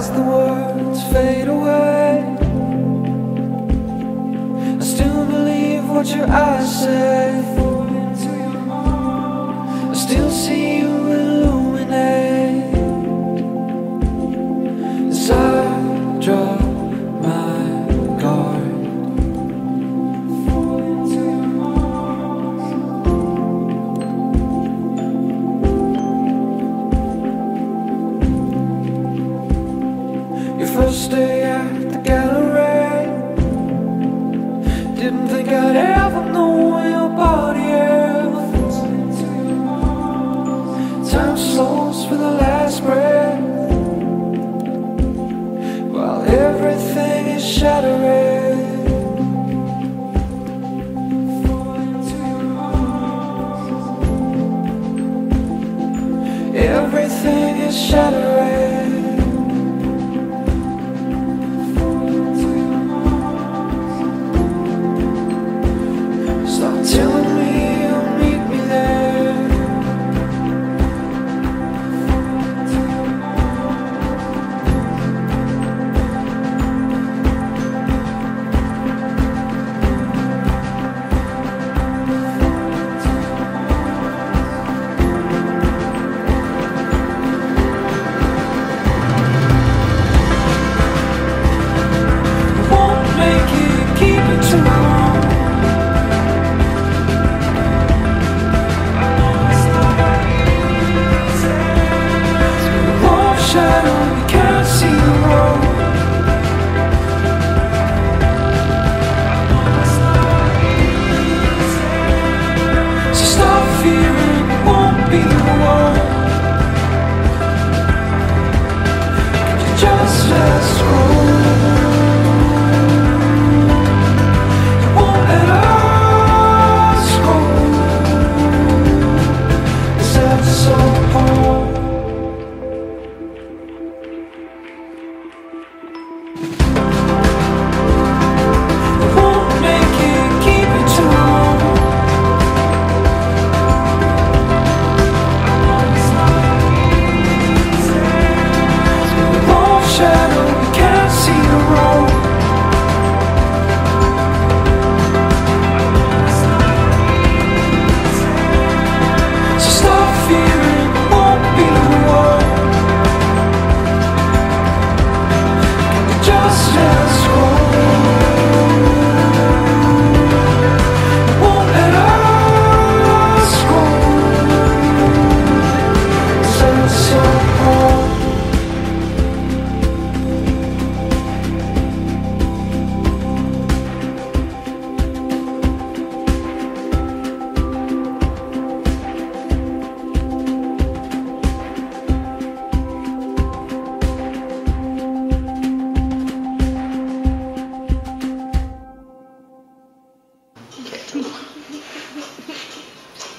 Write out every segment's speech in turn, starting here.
as the words fade away. I still believe what your eyes say. I still see you illuminate as I draw. Day at the gallery. Didn't think I'd ever know where your body ends Time slows for the last breath. While everything is shattering. Everything is shattering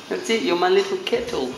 That's it, you're my little kettle.